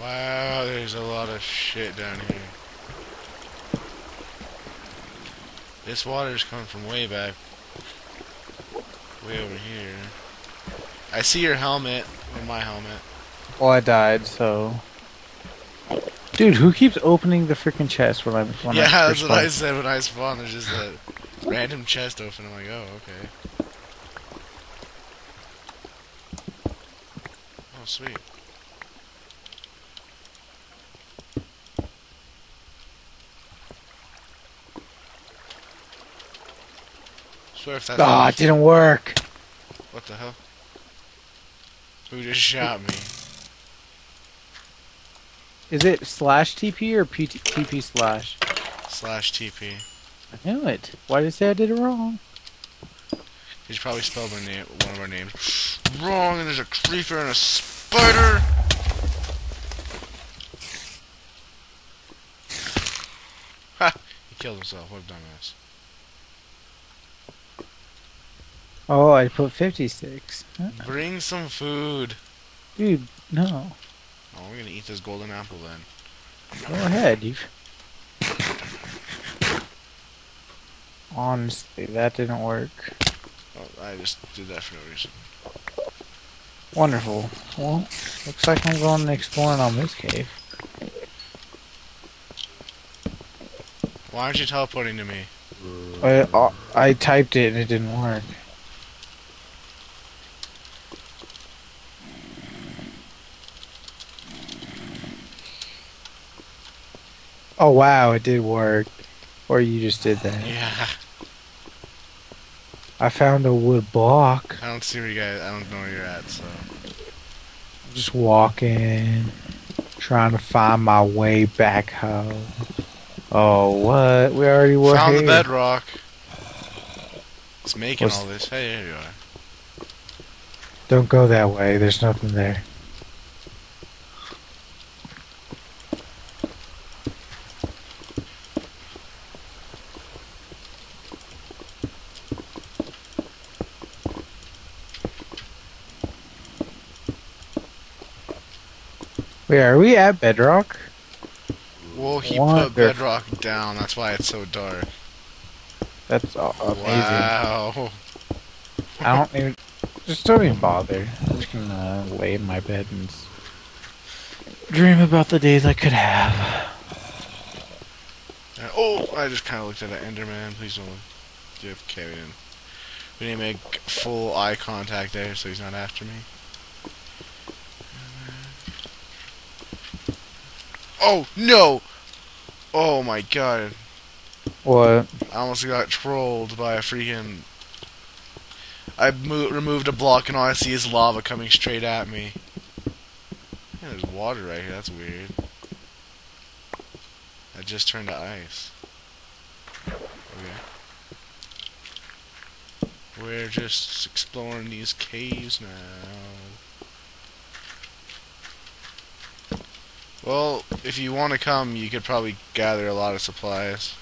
Wow, there's a lot of shit down here. This water's coming from way back. Way over here. I see your helmet, or my helmet. Well, I died, so. Dude, who keeps opening the freaking chest when I when yeah, I that's what I said when I spawned. There's just a random chest open. I'm like, oh, okay. Oh, sweet. Swear if that's Ah, it didn't work. what the hell? Who just shot me? Is it slash TP or PT, TP slash? Slash TP. I knew it. Why did it say I did it wrong? He's probably spelled my name, one of our names wrong, and there's a creeper and a spider. Ha! He killed himself. What a dumbass. Oh, I put 56. Huh? Bring some food. Dude, no. Oh, we're gonna eat this golden apple then. Go ahead. You. Honestly, that didn't work. Oh, I just did that for no reason. Wonderful. Well, looks like I'm going exploring on this cave. Why aren't you teleporting to me? I, uh, I typed it and it didn't work. Oh wow, it did work. Or you just did that. Yeah. I found a wood block. I don't see where you guys. I don't know where you're at. So. I'm just walking, trying to find my way back home. Oh, what? We already were Found here. the bedrock. It's making What's- all this. Hey, there you are. Don't go that way. There's nothing there. Wait, are we at Bedrock? Well, he Wonderful. put bedrock down. That's why it's so dark. That's amazing. Wow. I don't even. Just don't even bother. I'm just gonna lay in my bed and dream about the days I could have. Oh, I just kind of looked at an Enderman. Please don't look. Do you have carried in? We need to make full eye contact there so he's not after me. Oh, no! Oh my god. What? I almost got trolled by a freaking. I mo- removed a block and all I see is lava coming straight at me. Yeah, there's water right here. That's weird. I just turned to ice. Okay. We're just exploring these caves now. Well, if you want to come, you could probably gather a lot of supplies.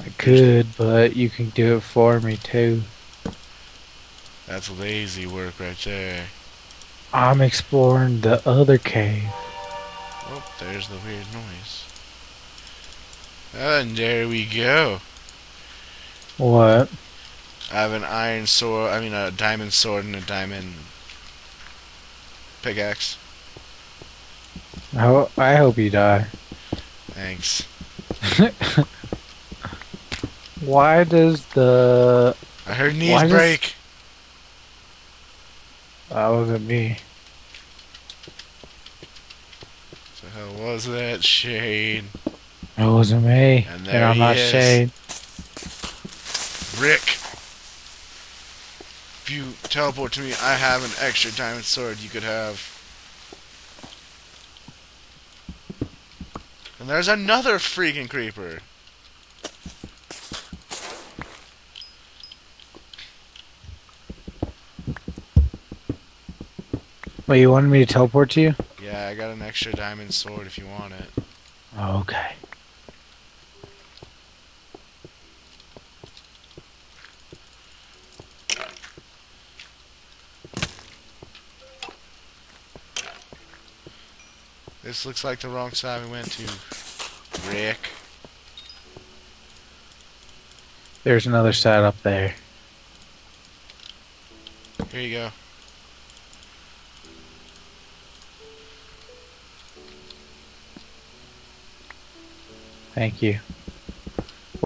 I could, but you can do it for me too. That's lazy work right there. I'm exploring the other cave. Oh, there's the weird noise. And there we go. What? I have an iron sword, I mean a diamond sword and a diamond pickaxe. I, ho- I hope you die. Thanks. Why does the I heard knees Why does- break. that wasn't me? So hell was that Shade? It wasn't me. And And, there I'm he not is. Shane. Rick. If you teleport to me, I have an extra diamond sword you could have. There's another freaking creeper. Wait, you wanted me to teleport to you? Yeah, I got an extra diamond sword if you want it. Oh, okay. This looks like the wrong side we went to. Rick. There's another side up there. Here you go. Thank you.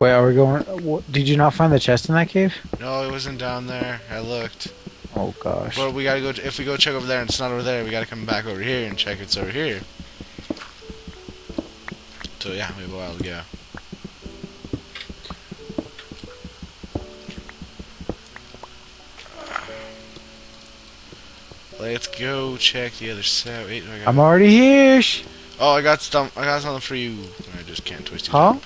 Wait, are we going? Did you not find the chest in that cave? No, it wasn't down there. I looked. Oh gosh. But we gotta go. if we go check over there and it's not over there, we gotta come back over here and check it's over here. So yeah, we have a while to go. Let's go check the other side. Wait, I I'm already here. Oh, I got some. I got something for you. I just can't twist you. Huh?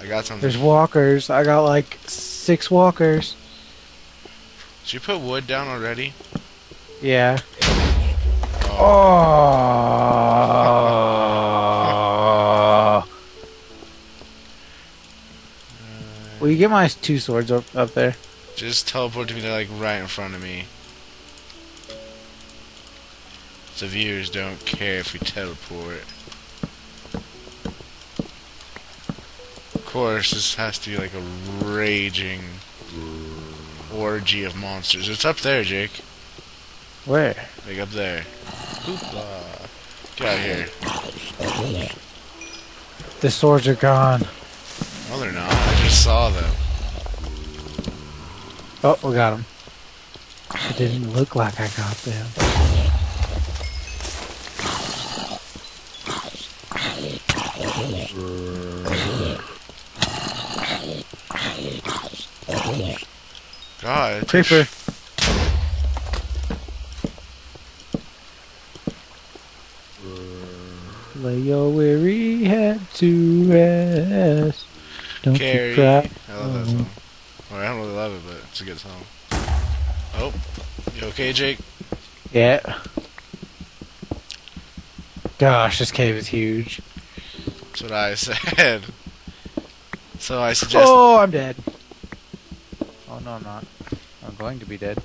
I got something. There's walkers. I got like six walkers. Did you put wood down already? Yeah. Oh. Oh. Get my two swords up, up there? Just teleport to me. They're like right in front of me. The viewers don't care if we teleport. Of course, this has to be like a raging orgy of monsters. It's up there, Jake. Where? Like up there. Hoopla. Get out of here. The swords are gone. No, they're not. I just saw them. Oh, we got them. It didn't look like I got them. God. Creeper. Lay your weary head to rest. Don't Carrie. you cry. I love that oh. song. Well, I don't really love it, but it's a good song. Oh. You okay, Jake? Yeah. Gosh, this cave is huge. That's what I said. So I suggest Oh, I'm dead. Oh no, I'm not. I'm going to be dead.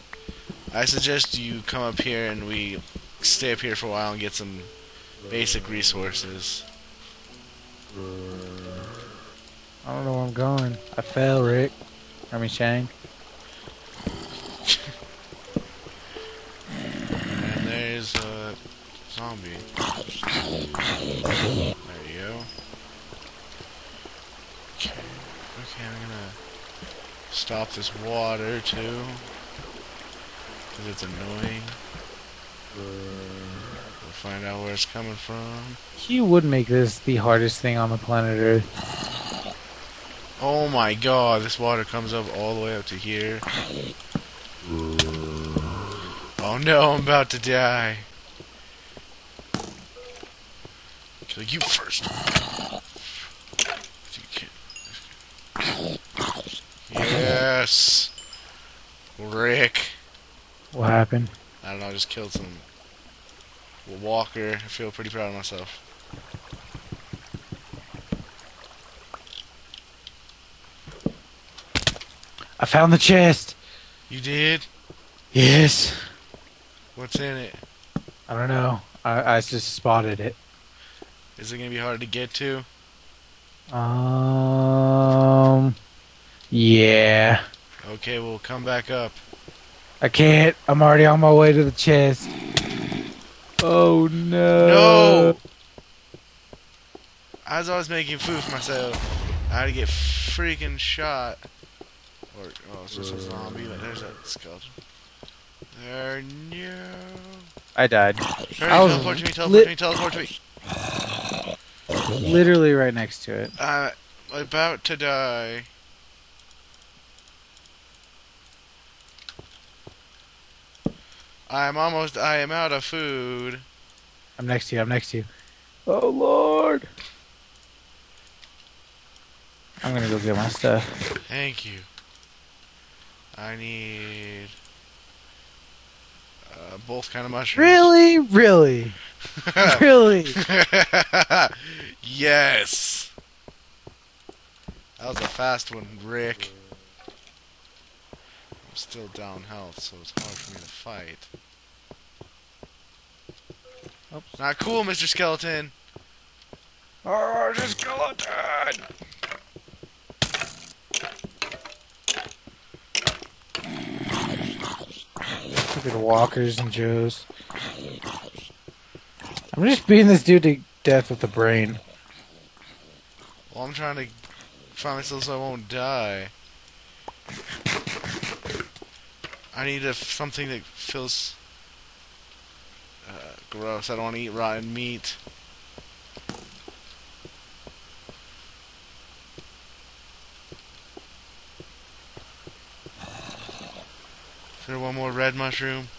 I suggest you come up here and we stay up here for a while and get some basic resources. I'm going. I fell, Rick. I mean, Shane. And there's a zombie. There you go. Okay. Okay, I'm gonna stop this water too. Because it's annoying. We'll find out where it's coming from. You would make this the hardest thing on the planet Earth. Oh my god, this water comes up all the way up to here. Oh no, I'm about to die. Kill you first. Yes! Rick. What happened? I don't know, I just killed some walker. I feel pretty proud of myself. I found the chest. You did? Yes. What's in it? I don't know. I, I just spotted it. Is it gonna be hard to get to? Um. Yeah. Okay, we'll come back up. I can't. I'm already on my way to the chest. Oh no. No! As I was always making food for myself, I had to get freaking shot. Or, oh, it's just a zombie, there's that skeleton. There, no. I died. Hurry, I was teleport to me, teleport to me, teleport to me. Literally right next to it. I'm about to die. I'm almost, I am out of food. I'm next to you. I'm next to you. Oh lord. I'm gonna go get my stuff. Thank you. I need uh, both kind of mushrooms. Really? Really? really? yes. That was a fast one, Rick. I'm still down health, so it's hard for me to fight. Oops. Not cool, Mr. Skeleton. Oh, the skeleton! At the walkers and Joes. I'm just beating this dude to death with the brain. Well, I'm trying to find myself so I won't die. I need a, something that feels uh, gross. I don't want to eat rotten meat. One more red mushroom?